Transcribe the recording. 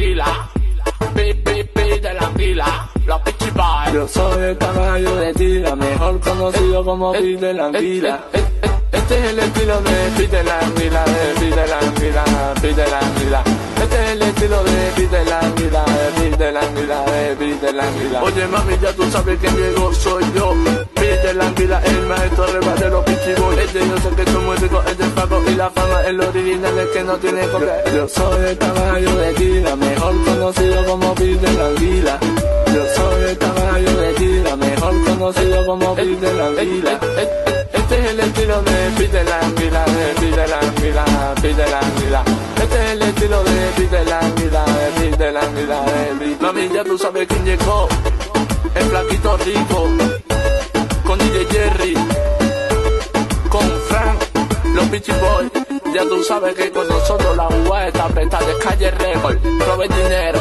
pila, de la la. Yo soy el caballo de tira, mejor conocido como eh, Pi la eh, pila. Eh, este es el estilo de Pi la pila, de la pila, Pi la. Este es el estilo de Pi de la pila, de la pila, de la. Oye mami, ya tú sabes que Diego soy yo. Pi la pila, el maestro rebate los pichiboy. Este yo sé que tú muy la fama es lo original, es que no tiene copia. Yo soy el caballo de tira, mejor conocido como Peter la Anguila. Yo soy el caballo de tira, mejor conocido como Peter la Anguila. Este es el estilo de Peter la Anguila, de Peter la Anguila, Peter la Anguila. Este es el estilo de Peter la Anguila, de Peter la Anguila, de. Mami, ya tú sabes quién llegó. El flaquito rico. Los Beachy Boys. Ya tú sabes que con nosotros la jugada está presta de calle récord. Robe dinero.